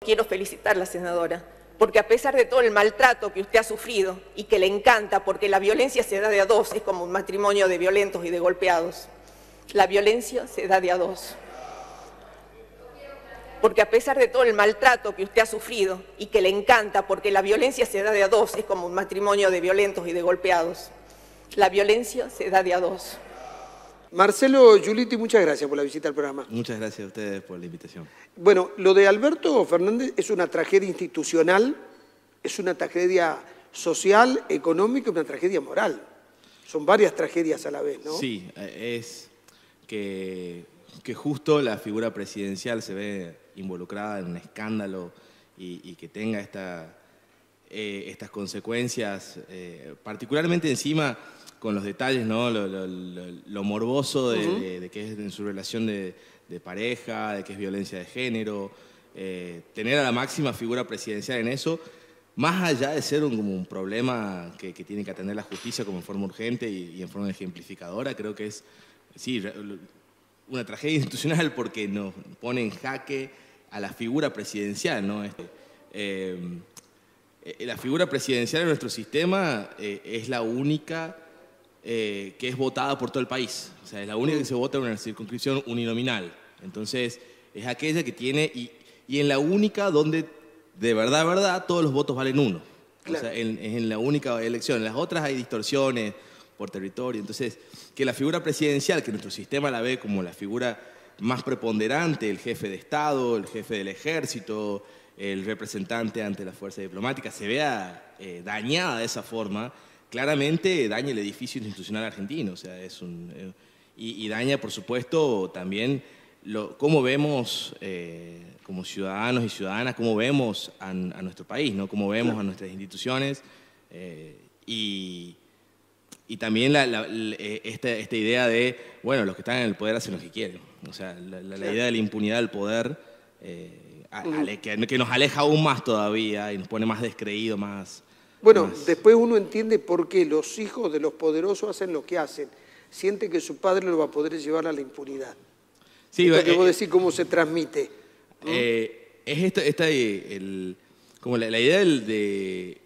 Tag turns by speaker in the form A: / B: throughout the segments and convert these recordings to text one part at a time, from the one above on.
A: Quiero felicitar a la senadora, porque a pesar de todo el maltrato que usted ha sufrido y que le encanta, porque la violencia se da de a dos, es como un matrimonio de violentos y de golpeados. La violencia se da de a dos. Porque a pesar de todo el maltrato que usted ha sufrido y que le encanta, porque la violencia se da de a dos, es como un matrimonio de violentos y de golpeados. La violencia se da de a dos.
B: Marcelo Giulitti, muchas gracias por la visita al programa.
C: Muchas gracias a ustedes por la invitación.
B: Bueno, lo de Alberto Fernández es una tragedia institucional, es una tragedia social, económica, una tragedia moral. Son varias tragedias a la vez, ¿no?
C: Sí, eh, es que, que justo la figura presidencial se ve involucrada en un escándalo y, que tenga esta, eh, estas consecuencias, eh, particularmente encima con los detalles, ¿no? lo, morboso de, que es en su relación de, pareja, de que es violencia de género, eh, tener a la máxima figura presidencial en eso, más allá de ser un, como un problema que, tiene que atender la justicia como en forma urgente y, en forma ejemplificadora, creo que es sí, una tragedia institucional porque nos pone en jaque a la figura presidencial. ¿no? Este, eh, eh, la figura presidencial en nuestro sistema es la única eh, que es votada por todo el país. O sea, es la única que se vota en una circunscripción uninominal. Entonces, es aquella que tiene, y, y en la única donde de verdad, verdad, todos los votos valen uno. O sea, es en la única elección. En las otras hay distorsiones por territorio. Entonces, que la figura presidencial, que nuestro sistema la ve como la figura más preponderante, el jefe de Estado, el jefe del ejército, el representante ante la fuerza diplomática, se vea eh, dañada de esa forma, claramente daña el edificio institucional argentino, o sea, es un, eh, y, daña, por supuesto, también lo, cómo vemos eh, como ciudadanos y ciudadanas, cómo vemos a, nuestro país, ¿no? cómo vemos a nuestras instituciones eh, y, y, también la, esta, esta, idea de, bueno, los que están en el poder hacen lo que quieren, o sea, la, idea de la impunidad del poder que, que nos aleja aún más todavía y nos pone más descreído, más
B: bueno, después uno entiende por qué los hijos de los poderosos hacen lo que hacen. Siente que su padre lo va a poder llevar a la impunidad. Sí, Esto que eh, vos decís cómo se transmite.
C: Eh, es esta, esta el, como la, idea del, de...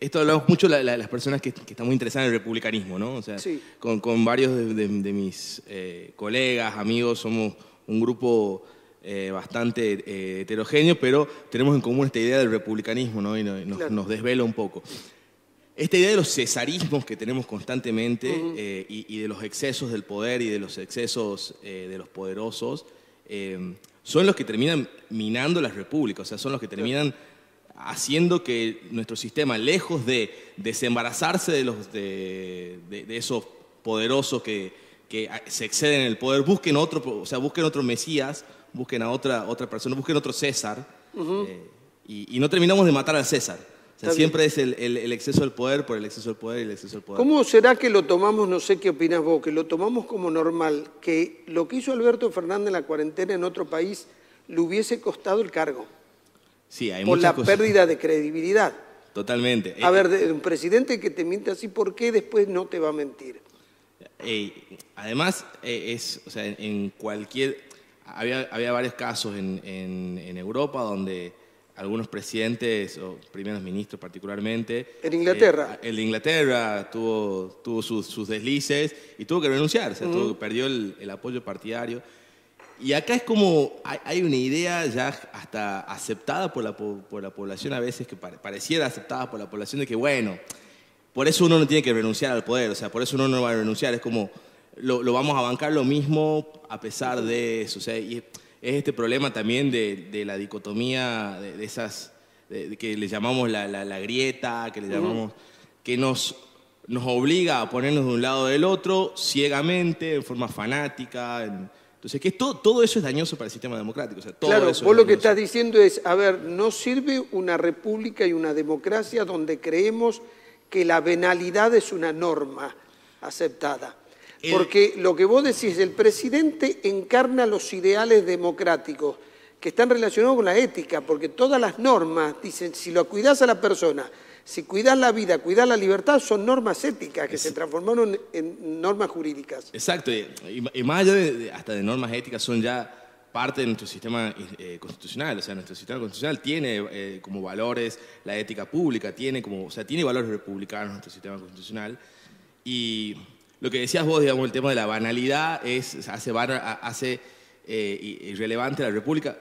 C: Esto hablamos mucho la, las personas que, están muy interesadas en el republicanismo, ¿no? O sea, con, con, varios de, mis eh, colegas, amigos, somos un grupo eh, bastante eh, heterogéneo, pero tenemos en común esta idea del republicanismo ¿no? y nos, desvela un poco. Esta idea de los cesarismos que tenemos constantemente eh, y, de los excesos del poder y de los excesos de los poderosos son los que terminan minando las repúblicas, o sea, son los que terminan haciendo que nuestro sistema, lejos de desembarazarse de, los, de, esos poderosos que, que, se exceden en el poder, busquen otro, o sea, busquen otro Mesías busquen a otra, otra persona, busquen otro César, eh, y, no terminamos de matar al César. siempre es el, el, exceso del poder por el exceso del poder y el exceso del poder.
B: ¿Cómo será que lo tomamos, no sé qué opinas vos, que lo tomamos como normal, que lo que hizo Alberto Fernández en la cuarentena en otro país le hubiese costado el cargo?
C: Sí, hay
B: Por la pérdida de credibilidad.
C: Totalmente.
B: A ver, un presidente que te miente así, ¿por qué después no te va a mentir?
C: además, eh, es, o sea, en cualquier, había, había varios casos en, en, Europa donde algunos presidentes o primeros ministros particularmente...
B: En Inglaterra.
C: Eh, el de Inglaterra tuvo, tuvo sus, deslices y tuvo que renunciar, o sea, perdió el, el, apoyo partidario. Y acá es como, hay, una idea ya hasta aceptada por la, por la población a veces, que pareciera aceptada por la población de que, bueno, por eso uno no tiene que renunciar al poder, o sea, por eso uno no va a renunciar, es como lo, vamos a bancar lo mismo a pesar de eso. O sea, y es este problema también de, la dicotomía de, esas, que le llamamos la, grieta, que le llamamos, que nos, nos obliga a ponernos de un lado del otro ciegamente, en forma fanática. entonces, que todo, todo eso es dañoso para el sistema democrático. O sea, todo
B: claro,
C: eso
B: vos lo que estás diciendo es, a ver, no sirve una república y una democracia donde creemos que la venalidad es una norma aceptada. Porque lo que vos decís, el presidente encarna los ideales democráticos que están relacionados con la ética, porque todas las normas dicen, si lo cuidás a la persona, si cuidás la vida, cuidás la libertad, son normas éticas que se transformaron en normas jurídicas.
C: Exacto, y, más allá de, hasta de normas éticas, son ya parte de nuestro sistema eh, constitucional. O sea, nuestro sistema constitucional tiene eh, como valores la ética pública, tiene como, o sea, tiene valores republicanos nuestro sistema constitucional. Y lo que decías vos, digamos, el tema de la banalidad es, hace, hace irrelevante la república.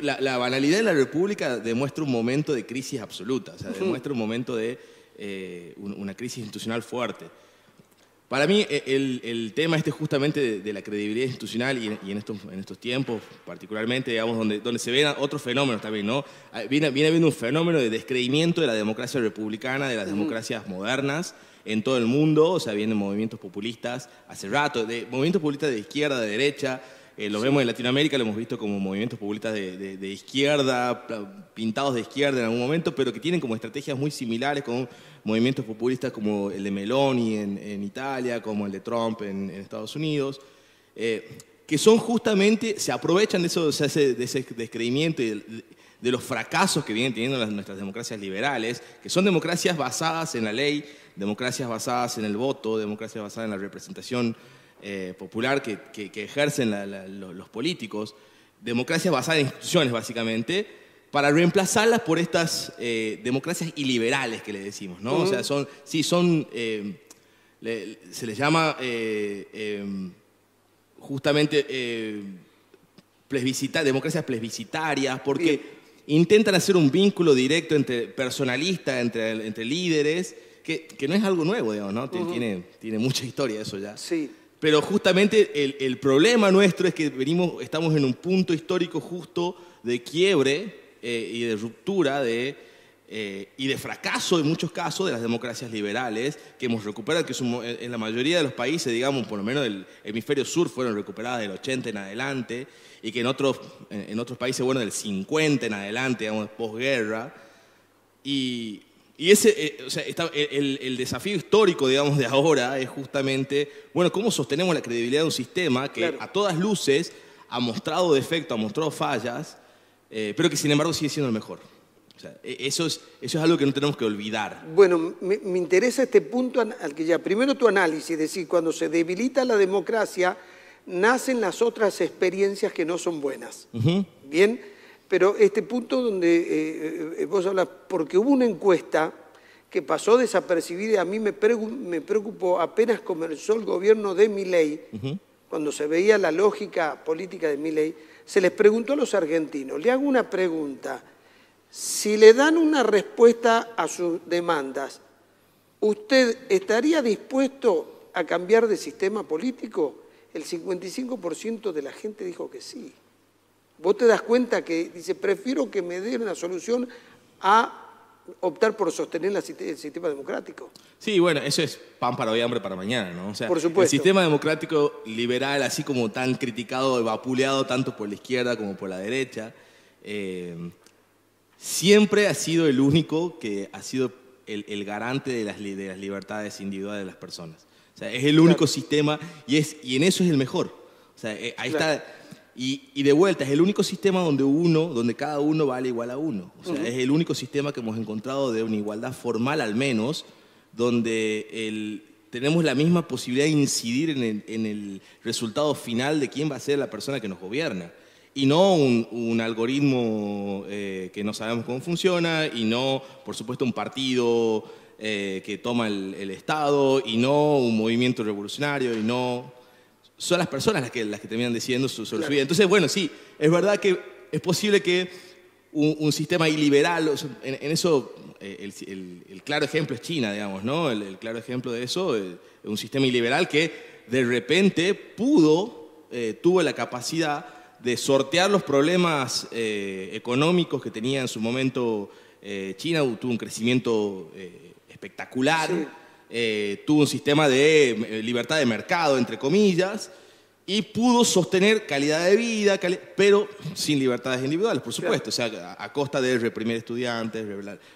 C: la, banalidad de la república demuestra un momento de crisis absoluta, o sea, demuestra un momento de una crisis institucional fuerte. Para mí e, el, tema este justamente de, la credibilidad institucional y, en, estos, en estos tiempos particularmente, digamos, donde, donde se ven otros fenómenos también, ¿no? Ah, viene, viene habiendo un fenómeno de descreimiento de la democracia republicana, de las democracias modernas en todo el mundo, o sea, vienen movimientos populistas hace rato, de, movimientos populistas de izquierda, de derecha, eh, lo vemos en Latinoamérica, lo hemos visto como movimientos populistas de, izquierda, pintados de izquierda en algún momento, pero que tienen como estrategias muy similares con movimientos populistas como el de Meloni en, Italia, como el de Trump en, Estados Unidos, eh, que son justamente, se aprovechan de, eso, de ese descreimiento y de, los fracasos que vienen teniendo nuestras democracias liberales, que son democracias basadas en la ley, democracias basadas en el voto, democracias basadas en la representación eh, popular que, ejercen los políticos, democracias basadas en instituciones básicamente, para reemplazarlas por estas eh, democracias iliberales que le decimos, ¿no? O sea, son, sí, son, eh, se les llama em, justamente democracias plebiscitarias, porque intentan hacer un vínculo directo entre personalistas, entre, entre líderes, que, no es algo nuevo, digamos, ¿no? tiene, tiene mucha historia eso ya.
B: Sí.
C: Pero justamente el, problema nuestro es que venimos, estamos en un punto histórico justo de quiebre eh, y de ruptura de, eh, y de fracaso en muchos casos de las democracias liberales que hemos recuperado, que en la mayoría de los países, digamos, por lo menos del hemisferio sur, fueron recuperadas del 80 en adelante y que en otros, en otros países, bueno, del 50 en adelante, digamos, posguerra. Y, y ese, eh, o sea, el, desafío histórico, digamos, de ahora es justamente, bueno, cómo sostenemos la credibilidad de un sistema que a todas luces ha mostrado defectos, ha mostrado fallas, eh, pero que sin embargo sigue siendo el mejor. O sea, e, eso, es, eso es algo que no tenemos que olvidar.
B: Bueno, me, interesa este punto al que ya, primero tu análisis, es decir, cuando se debilita la democracia, nacen las otras experiencias que no son buenas. Bien, pero este punto donde eh, eh, vos hablas, porque hubo una encuesta que pasó desapercibida, a mí me, preocupó apenas comenzó el gobierno de Milei, cuando se veía la lógica política de Milei, se les preguntó a los argentinos, le hago una pregunta, si le dan una respuesta a sus demandas, ¿usted estaría dispuesto a cambiar de sistema político? El 55% de la gente dijo que sí. Vos te das cuenta que dice, prefiero que me den una solución a optar por sostener el sistema democrático.
C: Sí, bueno, eso es pan para hoy, hambre para mañana, ¿no? O
B: sea, por supuesto.
C: El sistema democrático liberal, así como tan criticado, vapuleado tanto por la izquierda como por la derecha, eh, siempre ha sido el único que ha sido el, garante de las, libertades individuales de las personas. O sea, es el único sistema y, es, y en eso es el mejor. O sea, eh, ahí está y, de vuelta, es el único sistema donde uno, donde cada uno vale igual a uno. O sea, es el único sistema que hemos encontrado de una igualdad formal al menos, donde tenemos la misma posibilidad de incidir en el, resultado final de quién va a ser la persona que nos gobierna. Y no un, algoritmo eh, que no sabemos cómo funciona, y no, por supuesto, un partido eh, que toma el, el Estado, y no un movimiento revolucionario, y no son las personas las que, las que terminan decidiendo sobre su vida. Entonces, bueno, sí, es verdad que es posible que un, sistema iliberal, en, eso eh, el, claro ejemplo es China, digamos, ¿no? El, claro ejemplo de eso es un sistema iliberal que de repente pudo, eh, tuvo la capacidad de sortear los problemas eh, económicos que tenía en su momento China, tuvo un crecimiento espectacular. Eh, tuvo un sistema de eh, libertad de mercado, entre comillas, y pudo sostener calidad de vida, pero sin libertades individuales, por supuesto, o sea, a, costa de reprimir estudiantes,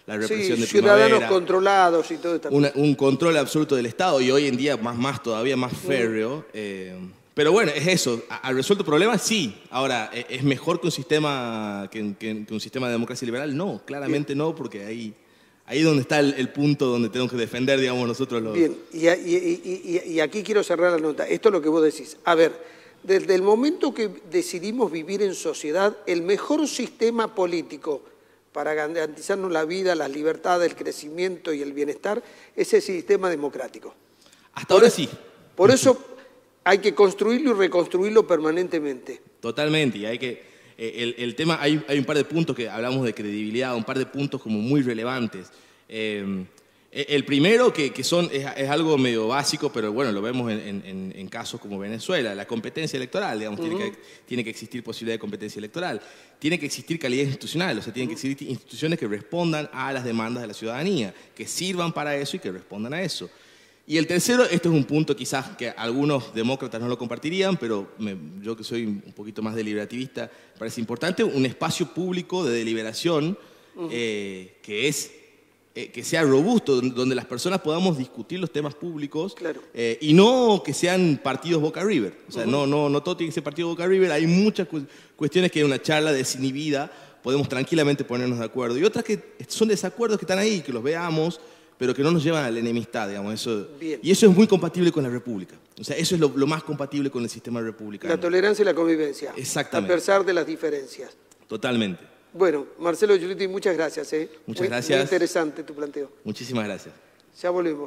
C: la, represión de
B: ciudadanos controlados y todo esto.
C: un control absoluto del Estado y hoy en día más, más todavía más férreo. Eh, pero bueno, es eso. ¿Ha resuelto problemas? Sí. Ahora, ¿es mejor que un sistema, que, un sistema de democracia liberal? No, claramente no, porque ahí ahí es donde está el, punto donde tenemos que defender, digamos, nosotros los...
B: Bien, y, aquí quiero cerrar la nota. Esto es lo que vos decís. A ver, Desde el momento que decidimos vivir en sociedad, el mejor sistema político para garantizarnos la vida, las libertades, el crecimiento y el bienestar es el sistema democrático.
C: Hasta ahora sí.
B: Por eso hay que construirlo y reconstruirlo permanentemente.
C: Totalmente, y hay que... eh, el, el tema, hay, hay un par de puntos que hablamos de credibilidad, un par de puntos como muy relevantes. Eh, el primero, que, que son, es, es, algo medio básico, pero bueno, lo vemos en, en, en casos como Venezuela, la competencia electoral, digamos, uh -huh. tiene, que, tiene que existir posibilidad de competencia electoral, tiene que existir calidad institucional, o sea, tienen que existir instituciones que respondan a las demandas de la ciudadanía, que sirvan para eso y que respondan a eso. Y el tercero, esto es un punto quizás que algunos demócratas no lo compartirían, pero me, yo que soy un poquito más deliberativista, parece importante, un espacio público de deliberación uh -huh. eh, que es eh, que sea robusto, donde las personas podamos discutir los temas públicos
B: claro.
C: eh, y no que sean partidos Boca River. O sea, uh -huh. no, no, no todo tiene que ser partido Boca River, hay muchas cu cuestiones que en una charla desinhibida podemos tranquilamente ponernos de acuerdo y otras que son desacuerdos que están ahí, que los veamos, pero que no nos llevan a la enemistad, digamos. Eso,
B: Bien.
C: y eso es muy compatible con la República. O sea, eso es lo, lo, más compatible con el sistema republicano.
B: La tolerancia y la convivencia.
C: Exactamente.
B: A pesar de las diferencias.
C: Totalmente.
B: Bueno, Marcelo Giulitti, muchas gracias. ¿eh?
C: Muchas
B: muy,
C: gracias.
B: Muy interesante tu planteo.
C: Muchísimas gracias.
B: Ya volvemos.